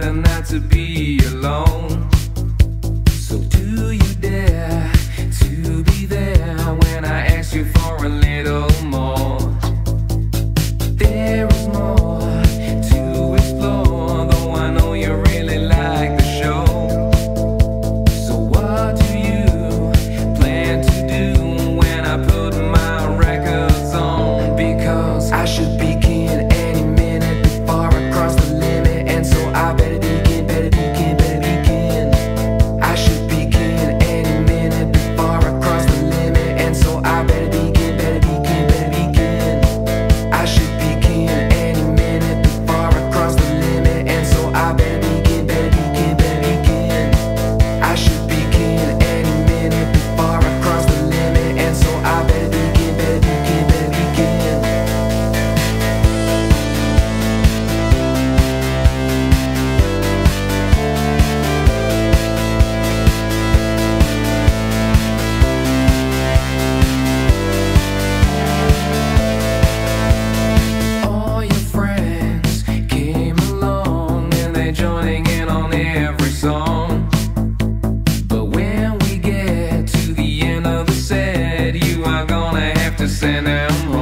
not to be alone. So do you dare to be there when I ask you for a little more? There is more to explore, though I know you really like the show. So what do you plan to do when I put my records on? Because I should be. Send them